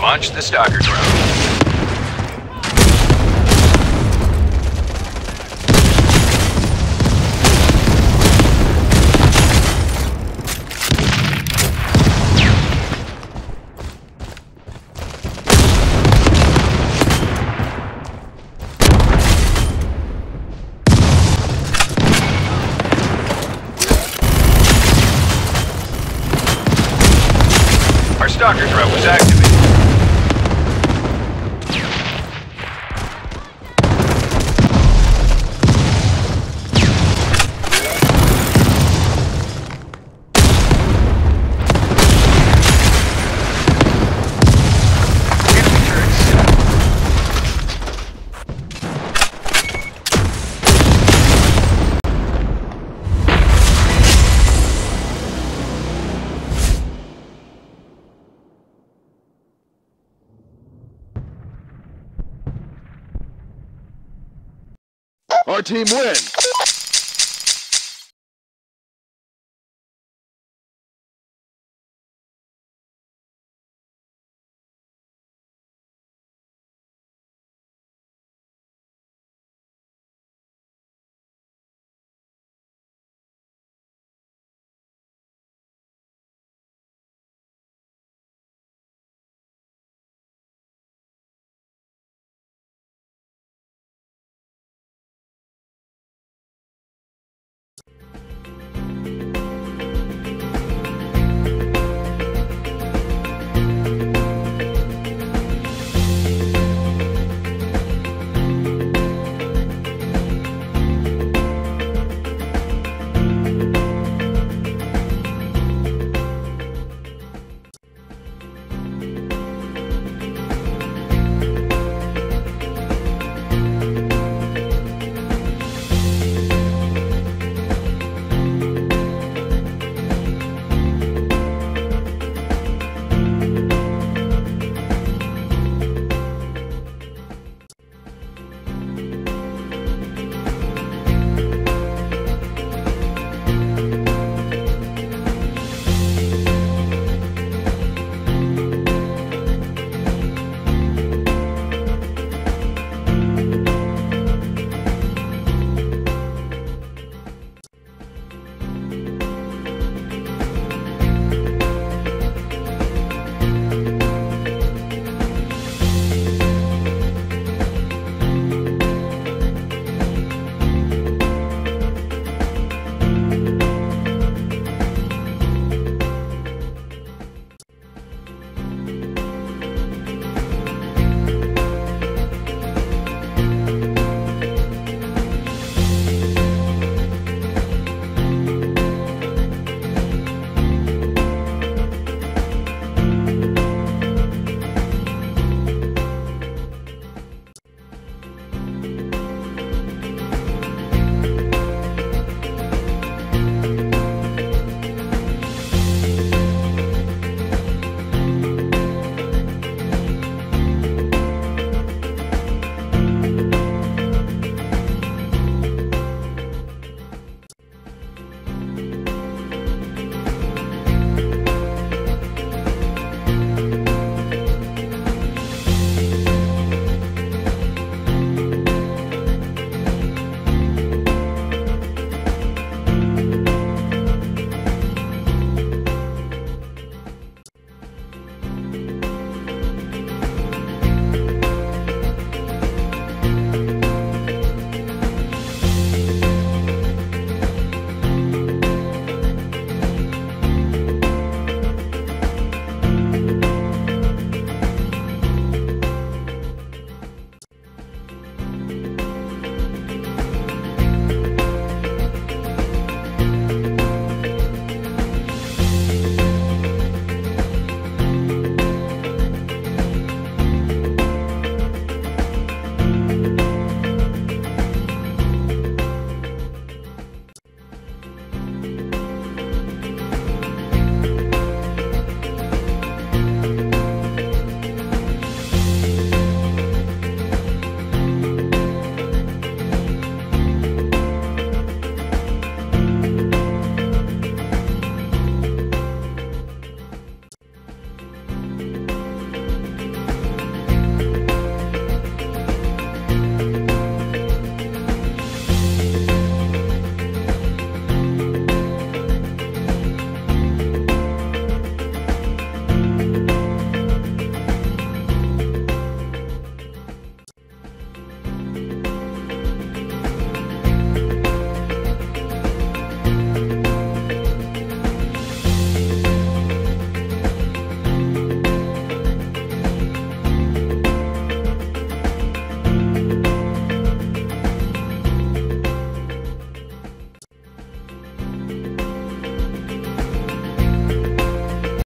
Launch the stalker drone. Our stalker drone was activated. Our team wins.